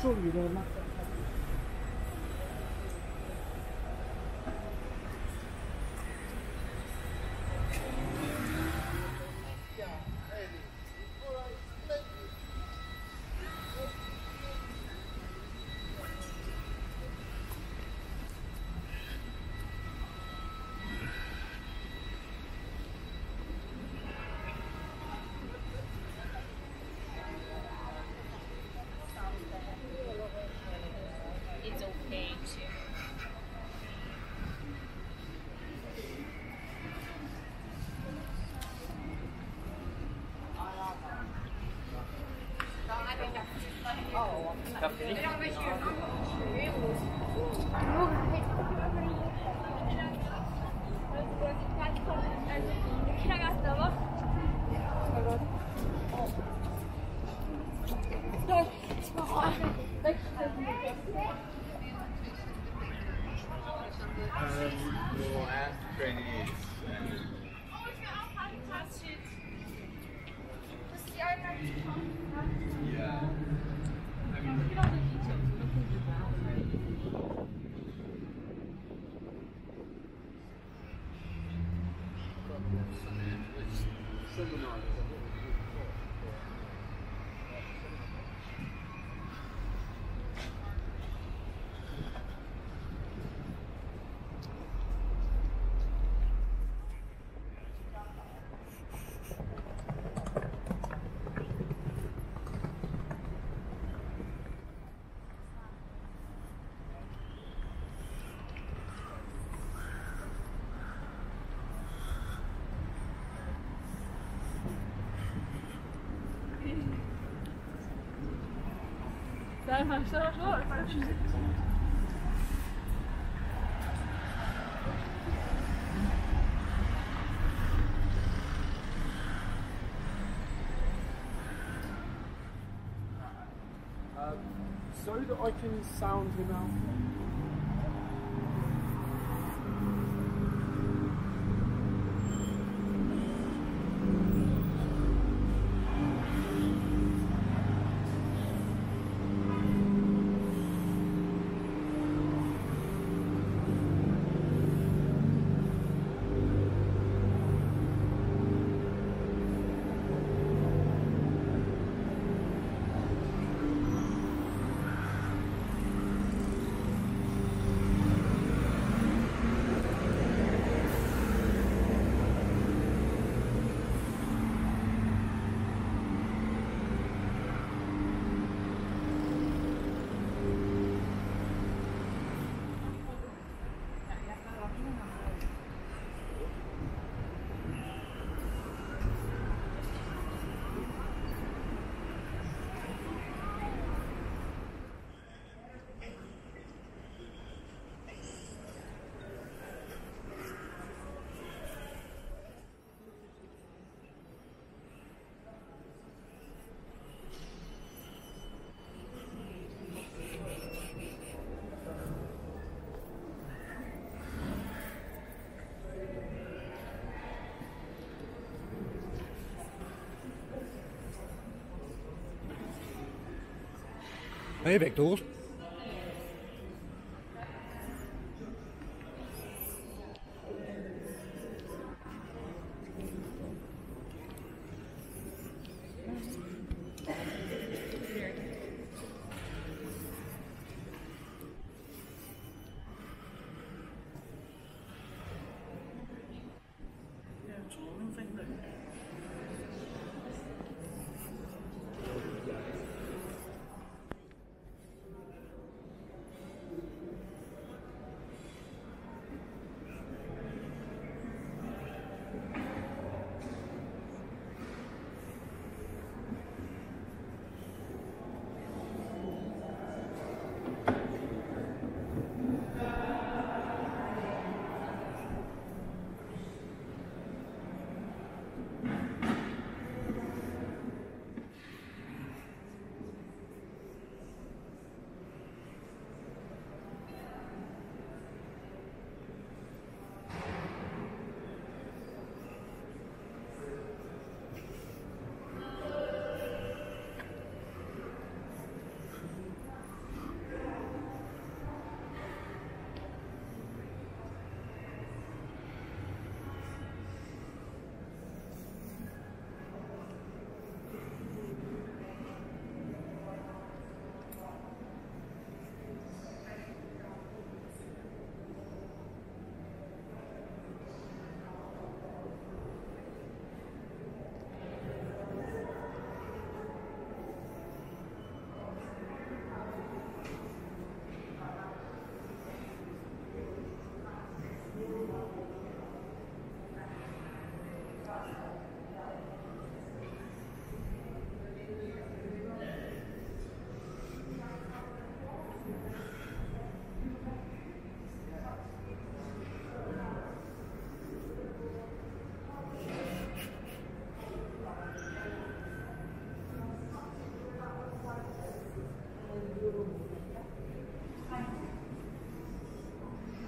处女的吗？你让他 Um, so that I can sound him out. Hey, Victor.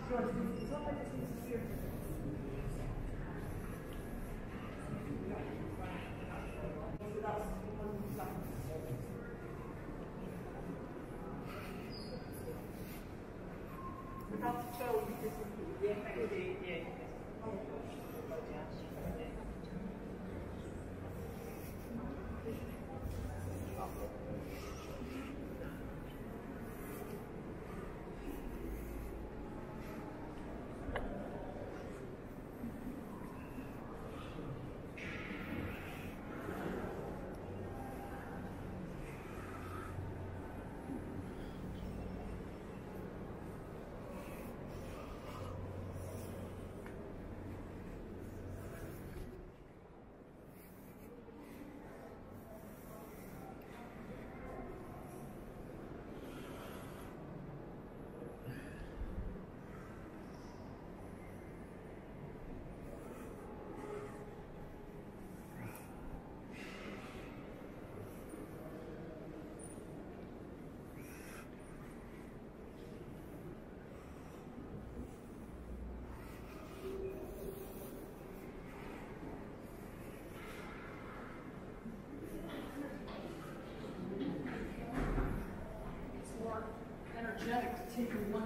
George, somebody energetic take them one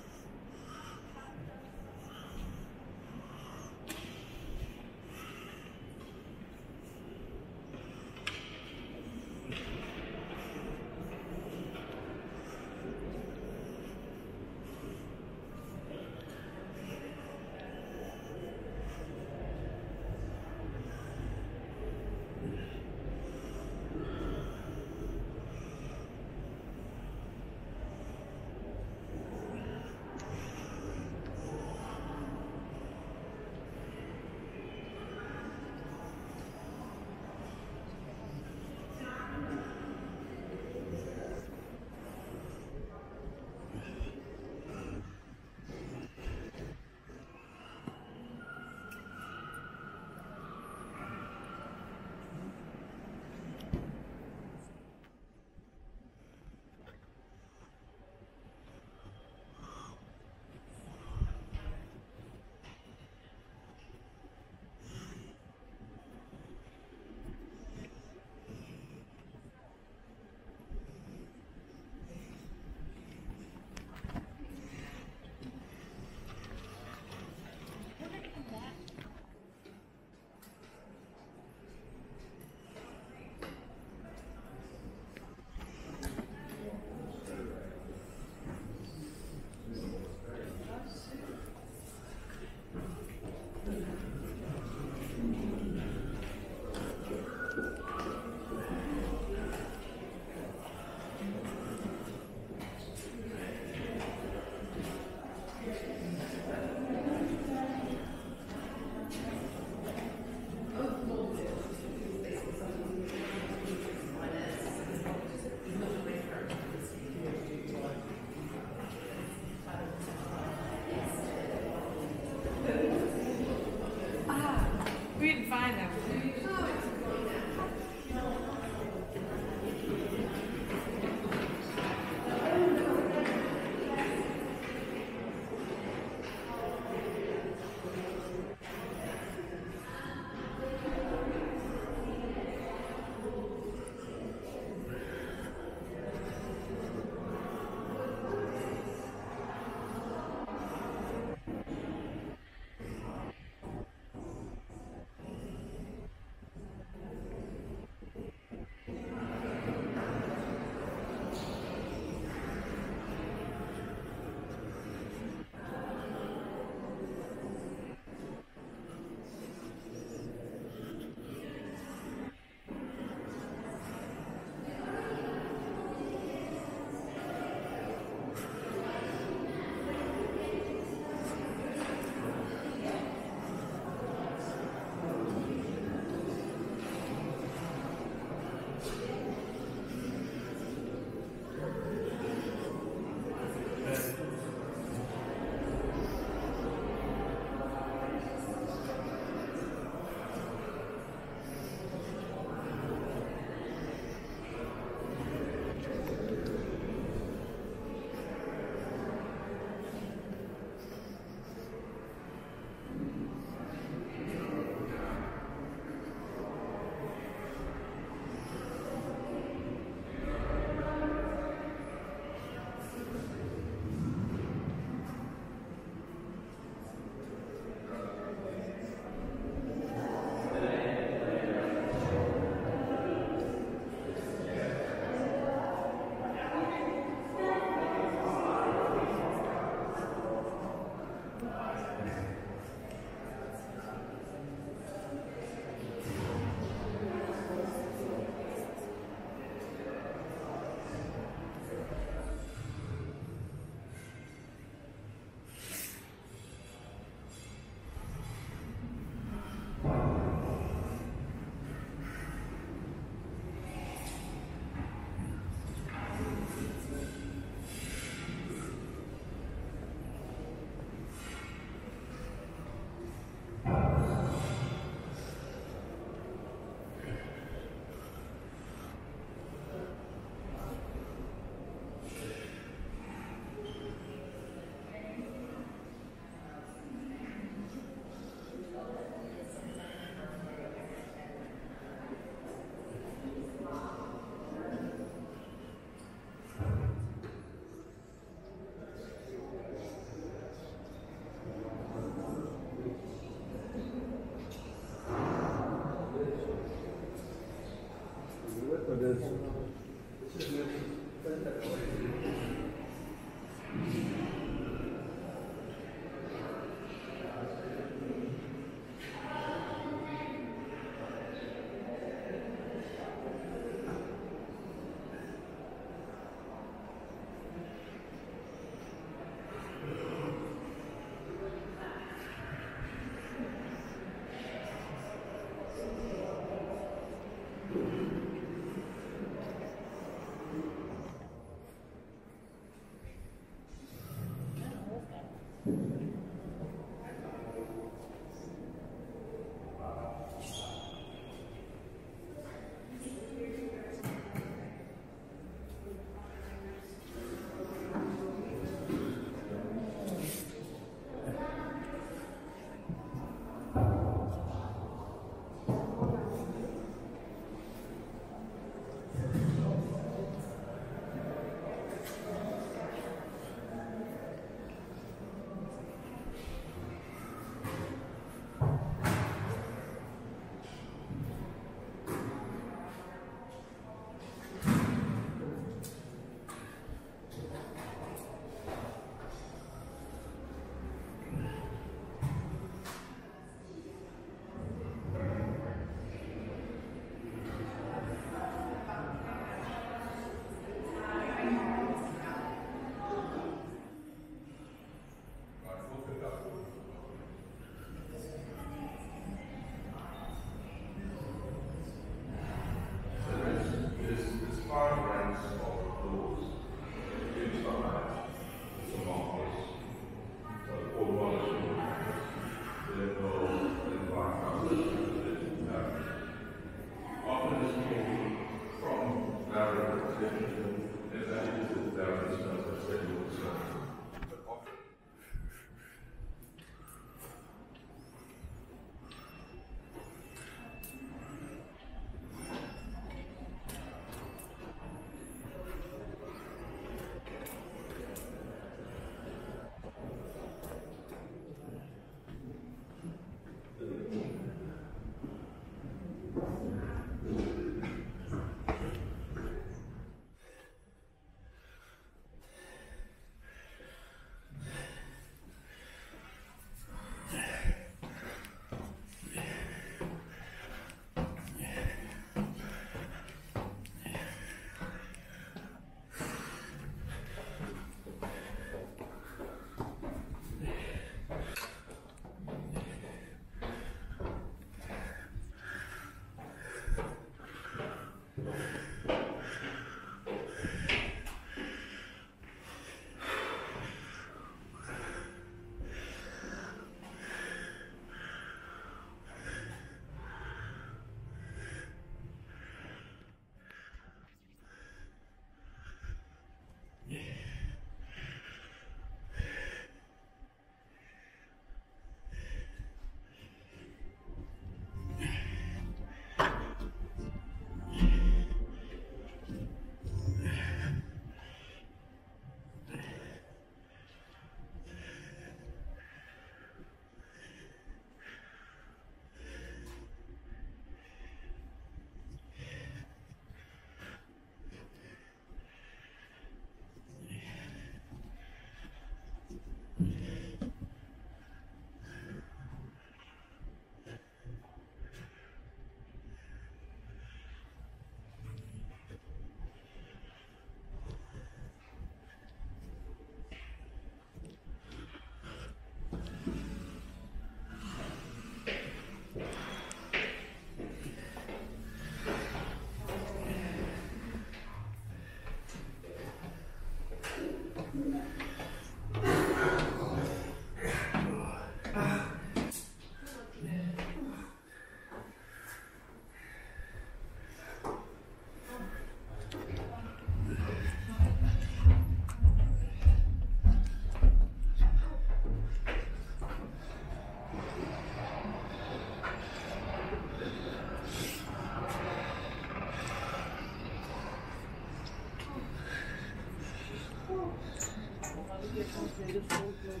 that.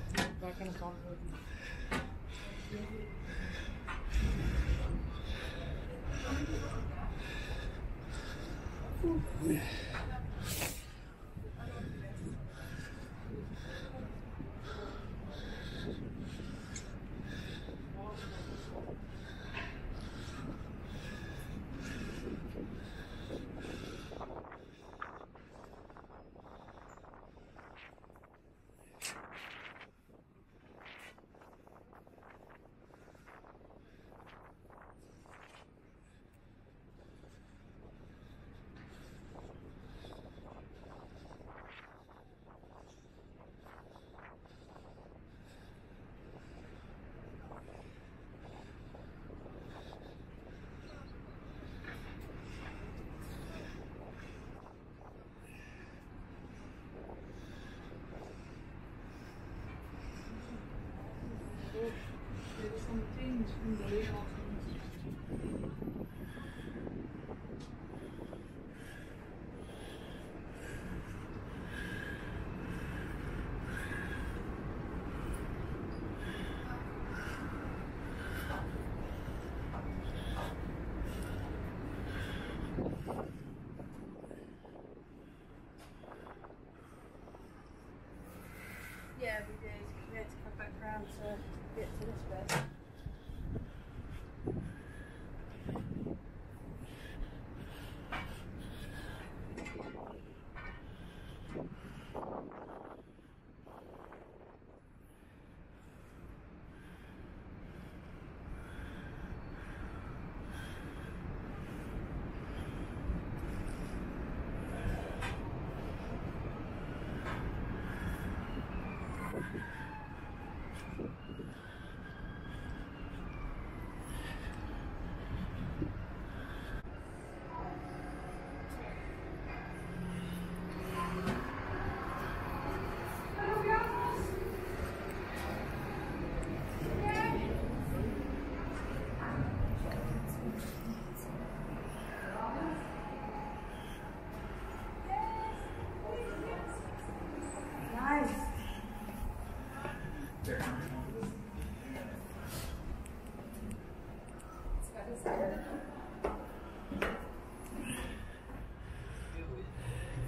Yeah.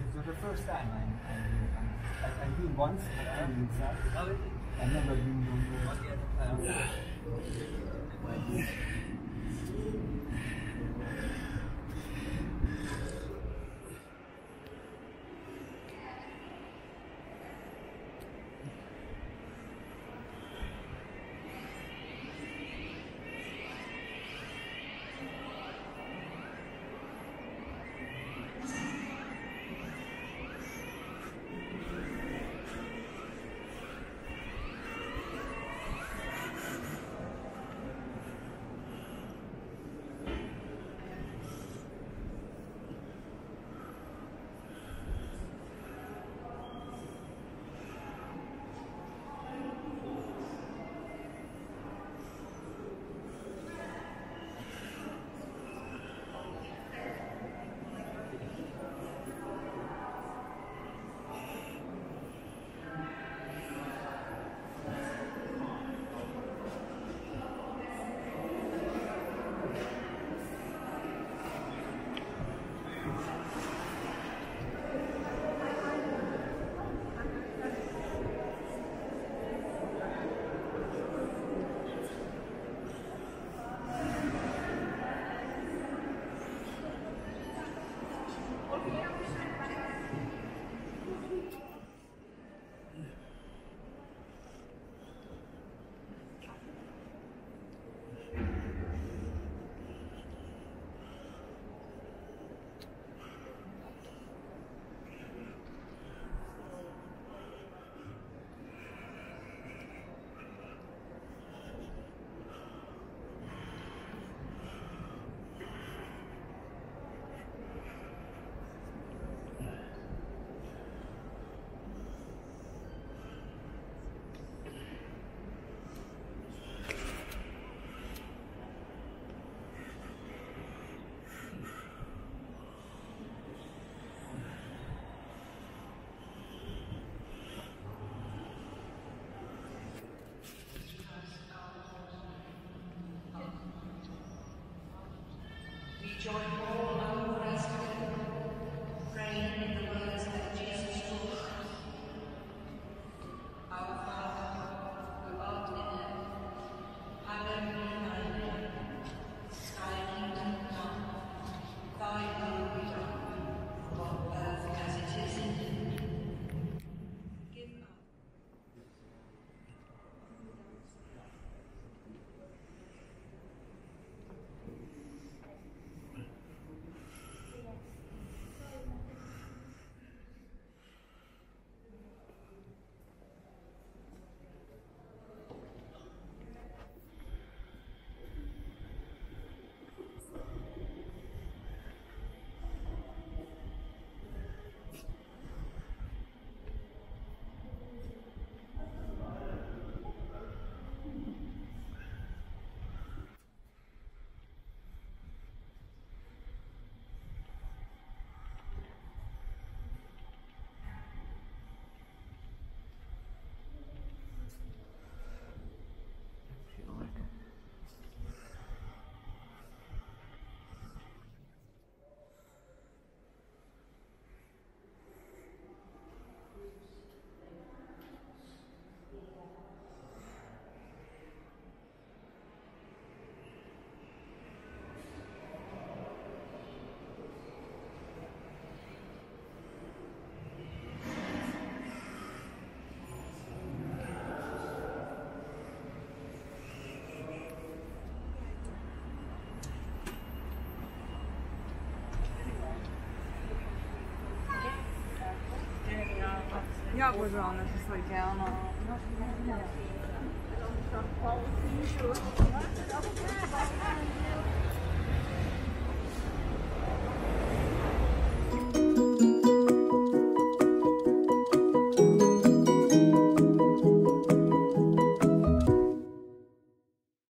It's not the first time I'm, I'm, I'm I've been once, but I didn't I've never been We join all What was wrong? It's just like down on.